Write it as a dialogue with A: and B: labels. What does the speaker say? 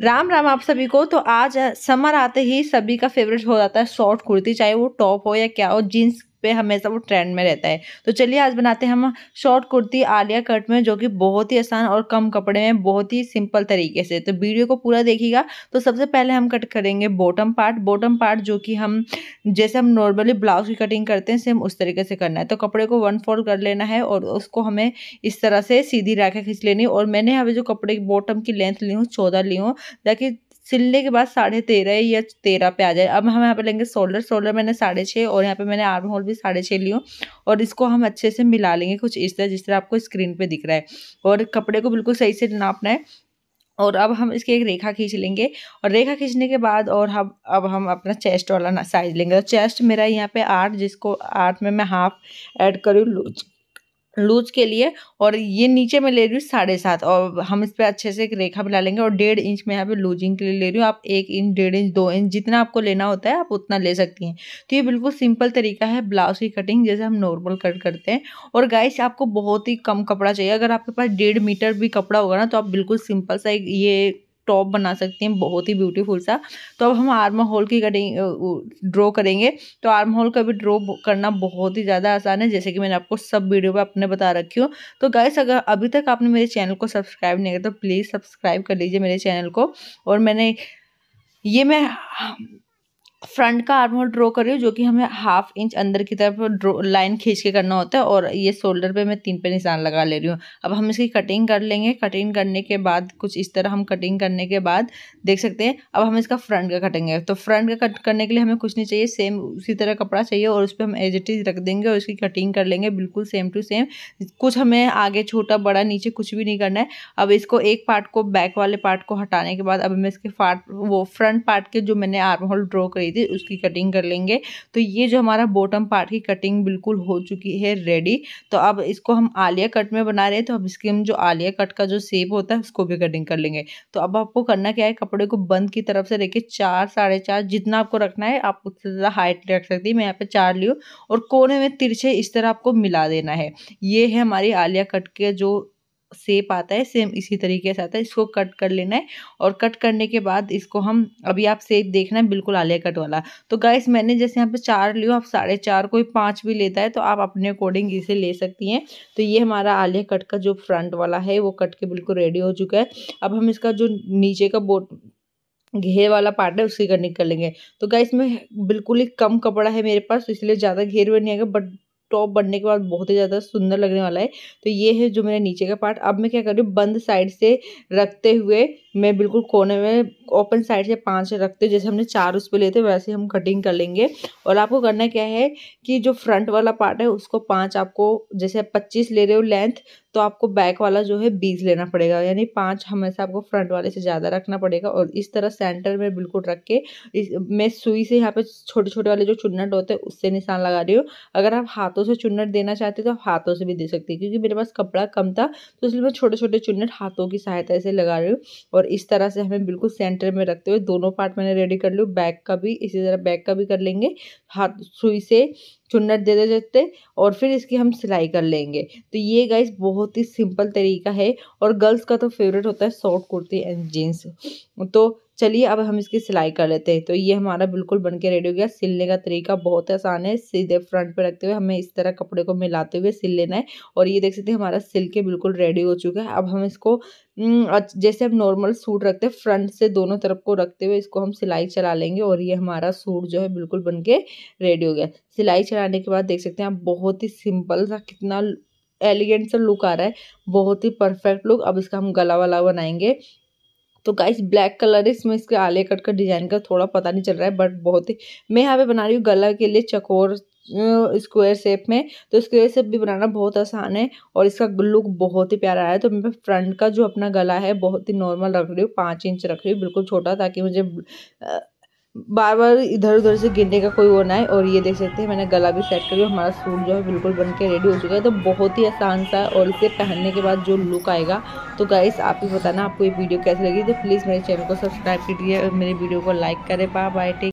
A: राम राम आप सभी को। तो आज समर आते ही सभी का फेवरेट हो जाता है शॉर्ट कुर्ती, चाहे वो टॉप हो या क्या हो जीन्स पे हमेशा वो ट्रेंड में रहता है। तो चलिए आज बनाते हैं हम शॉर्ट कुर्ती आलिया कट में, जो कि बहुत ही आसान और कम कपड़े में, बहुत ही सिंपल तरीके से। तो वीडियो को पूरा देखिएगा। तो सबसे पहले हम कट करेंगे बॉटम पार्ट बॉटम पार्ट जो कि हम, जैसे हम नॉर्मली ब्लाउज की कटिंग करते हैं सेम उस तरीके से करना है। तो कपड़े को वन फोल्ड कर लेना है और उसको हमें इस तरह से सीधी रेखा खींच लेनी और मैंने अभी जो कपड़े की बॉटम की लेंथ ली हूँ, चौदह ली हूँ, ताकि सिलने के बाद साढ़े तेरह या तेरह पे आ जाए। अब हम यहाँ पे लेंगे शोल्डर शोल्डर मैंने साढ़े छः और यहाँ पे मैंने आर्म होल भी साढ़े छः लियो और इसको हम अच्छे से मिला लेंगे कुछ इस तरह, जिस तरह आपको स्क्रीन पे दिख रहा है। और कपड़े को बिल्कुल सही से नापना है। और अब हम इसकी एक रेखा खींच लेंगे और रेखा खींचने के बाद और हम, अब हम अपना चेस्ट वाला साइज़ लेंगे। तो चेस्ट मेरा यहाँ पे आठ, जिसको आठ में मैं हाफ़ ऐड करूँ के लिए और ये नीचे मैं ले रही हूँ साढ़े सात और हम इस पर अच्छे से एक रेखा बना लेंगे और डेढ़ इंच में यहाँ पे लूजिंग के लिए ले रही हूँ। आप एक इंच, डेढ़ इंच, दो इंच जितना आपको लेना होता है, आप उतना ले सकती हैं। तो ये बिल्कुल सिंपल तरीका है ब्लाउज की कटिंग जैसे हम नॉर्मल कट करते हैं। और गाइस, आपको बहुत ही कम कपड़ा चाहिए। अगर आपके पास डेढ़ मीटर भी कपड़ा होगा ना तो आप बिल्कुल सिंपल सा ये टॉप बना सकती हैं, बहुत ही ब्यूटीफुल सा। तो अब हम आर्म होल की कटिंग ड्रॉ करेंगे। तो आर्म होल का भी ड्रॉ करना बहुत ही ज़्यादा आसान है, जैसे कि मैंने आपको सब वीडियो में अपने बता रखी हूँ। तो गाइस, अगर अभी तक आपने मेरे चैनल को सब्सक्राइब नहीं किया तो प्लीज़ सब्सक्राइब कर लीजिए मेरे चैनल को। और मैंने, ये मैं फ्रंट का आर्म होल ड्रॉ कर रही हूँ, जो कि हमें हाफ़ इंच अंदर की तरफ़ ड्रॉ, लाइन खींच के करना होता है, और ये शोल्डर पे मैं तीन पे निशान लगा ले रही हूँ। अब हम इसकी कटिंग कर लेंगे। कटिंग करने के बाद, कुछ इस तरह हम कटिंग करने के बाद देख सकते हैं, अब हम इसका फ्रंट का कटेंगे। तो फ्रंट का कट करने के लिए हमें कुछ नहीं चाहिए, सेम उसी तरह कपड़ा चाहिए, और उस पर हम एज इट इज़ रख देंगे और इसकी कटिंग कर लेंगे, बिल्कुल सेम टू सेम कुछ हमें आगे छोटा, बड़ा, नीचे कुछ भी नहीं करना है। अब इसको एक पार्ट को बैक वाले पार्ट को हटाने के बाद, अब मैं इसके पार्ट वो फ्रंट पार्ट के जो मैंने आर्म होल ड्रॉ करी थी उसकी कटिंग कर लेंगे। तो ये जो हमारा बॉटम पार्ट की कटिंग बिल्कुल हो चुकी है रेडी तो अब इसको हम आलिया कट में बना रहे हैं तो अब इसके हम जो आलिया कट का जो सेप होता है, उसको भी कटिंग कर लेंगे। तो अब आपको करना क्या है, कपड़े को बंद की तरफ़ से रेखे चार, साढ़े चार जितना आपको रखना है, आप उससे ज़्यादा हाइट रख सकती है। मैं यहाँ पे चार ली और कोने में तिरछे इस तरह आपको मिला देना है। ये है हमारी आलिया कट के जो सेप आता है सेम इसी तरीके से आता है। इसको कट कर लेना है और कट करने के बाद इसको हम, अभी आप सेप देखना है, बिल्कुल आलिया कट वाला। तो गाइस मैंने जैसे यहाँ पे चार लियो आप साढ़े चार कोई पाँच भी लेता है तो आप अपने अकॉर्डिंग इसे ले सकती हैं। तो ये हमारा आलिया कट का जो फ्रंट वाला है, वो कट के बिल्कुल रेडी हो चुका है। अब हम इसका जो नीचे का बोट घेर वाला पार्ट है, उसकी कटिंग कर लेंगे। तो गाइस में बिल्कुल ही कम कपड़ा है मेरे पास इसलिए ज़्यादा घेर हुए नहीं आएगा बट टॉप बनने के बाद बहुत ही ज़्यादा सुंदर लगने वाला है। तो ये है जो मेरा नीचे का पार्ट। अब मैं क्या कर रही हूँ, बंद साइड से रखते हुए मैं बिल्कुल कोने में ओपन साइड से पाँच रखते जैसे हमने चार उस पर लेते वैसे हम कटिंग कर लेंगे। और आपको करना क्या है कि जो फ्रंट वाला पार्ट है, उसको पाँच आपको, जैसे पच्चीस ले रहे हो लेंथ तो आपको बैक वाला जो है बीस लेना पड़ेगा। यानी पाँच हमेशा आपको फ्रंट वाले से ज़्यादा रखना पड़ेगा। और इस तरह सेंटर में बिल्कुल रख के, इस, मैं सुई से यहाँ पे छोटे छोटे वाले जो चुन्नट होते हैं, उससे निशान लगा रही हूँ। अगर आप हाथों से चुन्नट देना चाहते तो आप हाथों से भी दे सकते हैं, क्योंकि मेरे पास कपड़ा कम था तो इसलिए मैं छोटे छोटे चुन्नट हाथों की सहायता से लगा रही हूँ। और इस तरह से हमें बिल्कुल सेंटर में रखते हुए दोनों पार्ट मैंने रेडी कर लिया बैक का भी, इसी तरह बैक का भी कर लेंगे। हाथ सुई से चुन्नट दे देते और फिर इसकी हम सिलाई कर लेंगे। तो ये गाइस बहुत ही सिंपल तरीका है और गर्ल्स का तो फेवरेट होता है शॉर्ट कुर्ती एंड जीन्स तो चलिए अब हम इसकी सिलाई कर लेते हैं। तो ये हमारा बिल्कुल बन के रेडी हो गया। सिलने का तरीका बहुत आसान है। सीधे फ्रंट पे रखते हुए हमें इस तरह कपड़े को मिलाते हुए सिल लेना है। और ये देख सकते हैं हमारा सिल के बिल्कुल रेडी हो चुका है। अब हम इसको जैसे हम नॉर्मल सूट रखते हैं फ्रंट से दोनों तरफ़ को रखते हुए इसको हम सिलाई चला लेंगे और ये हमारा सूट जो है बिल्कुल बन के रेडी हो गया। सिलाई चलाने के बाद देख सकते हैं आप, बहुत ही सिंपल सा कितना एलिगेंट सा लुक आ रहा है। बहुत ही परफेक्ट लुक अब इसका हम गला वाला बनाएँगे। तो गाइस ब्लैक कलर है इसमें इसके आले कट का डिज़ाइन का थोड़ा पता नहीं चल रहा है बट बहुत ही, मैं यहाँ पे बना रही हूँ गला के लिए चकोर स्क्वायर शेप में तो स्क्वायर शेप भी बनाना बहुत आसान है और इसका लुक बहुत ही प्यारा आया तो मैं फ्रंट का जो अपना गला है, बहुत ही नॉर्मल रख रही हूँ, पाँच इंच रख रही हूँ, बिल्कुल छोटा, ताकि मुझे बार बार इधर उधर से गिरने का कोई वो ना है और ये देख सकते हैं, मैंने गला भी सेट कर लिया हमारा सूट जो है बिल्कुल बन के रेडी हो चुका है। तो बहुत ही आसान सा और इसे पहनने के बाद जो लुक आएगा तो गाइस आप ही बताना आपको ये वीडियो कैसी लगी। तो प्लीज़ मेरे चैनल को सब्सक्राइब कीजिए और मेरे वीडियो को लाइक करें। Bye bye take